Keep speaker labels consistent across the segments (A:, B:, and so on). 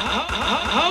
A: how, how, how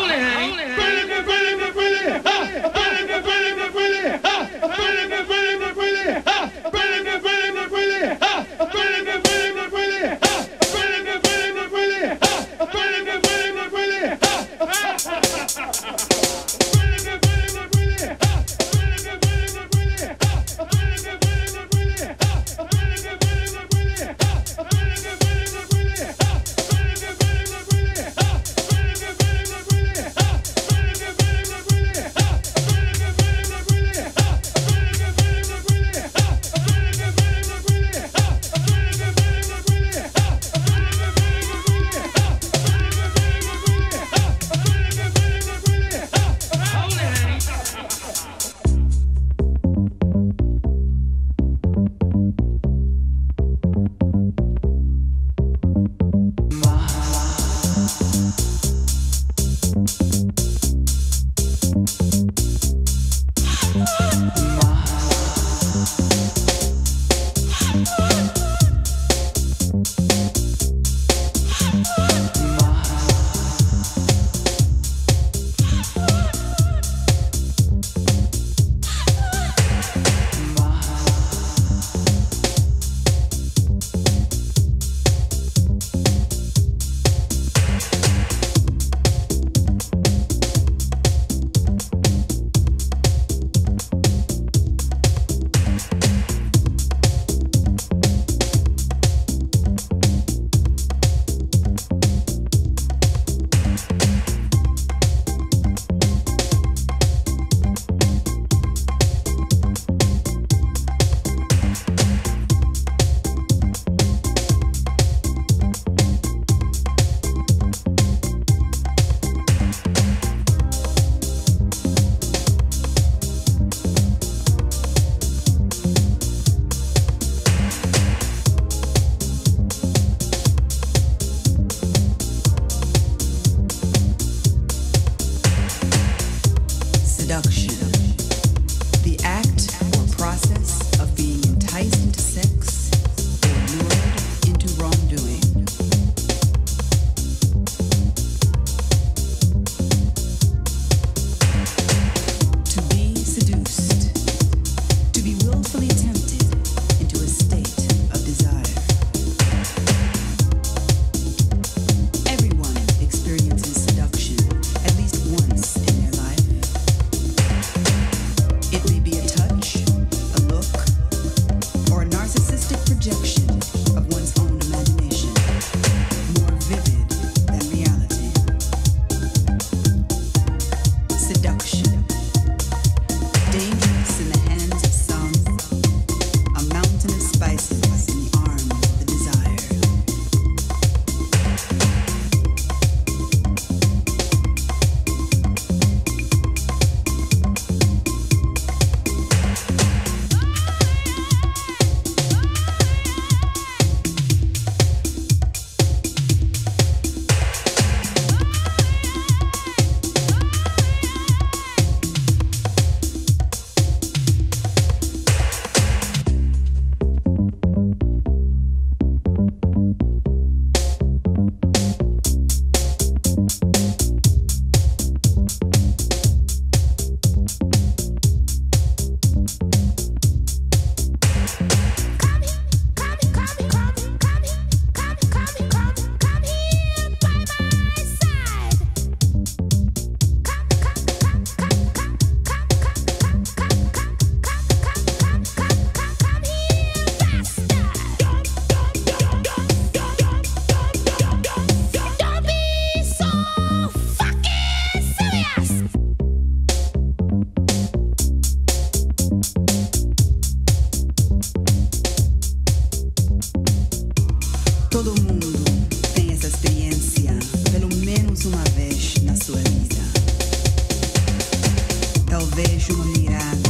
A: vejo uma mirada.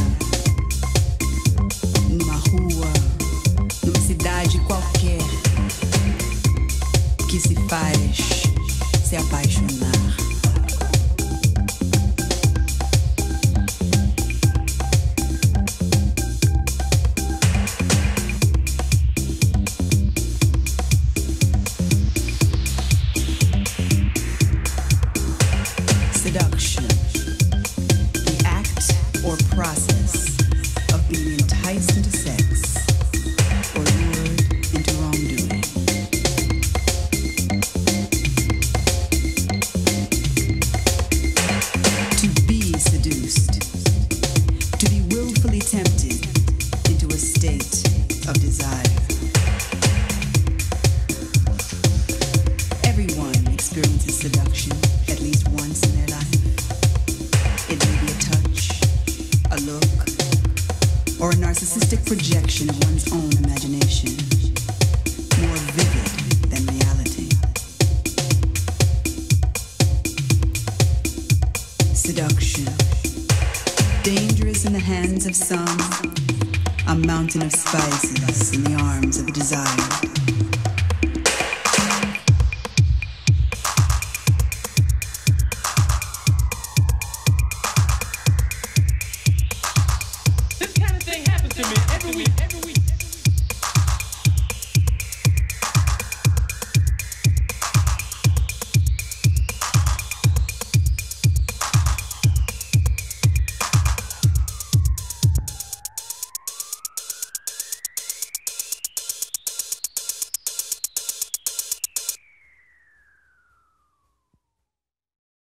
A: Numa rua, numa cidade qualquer. Que se faz se apaixonar. Enticed into sex or lured into wrongdoing. To be seduced, to be willfully tempted into a state of desire. Everyone experiences seduction at least once in their life. Projection of one's own imagination, more vivid than reality. Seduction, dangerous in the hands of some, a mountain of spices in the arms of desire.
B: Me every week. Every week.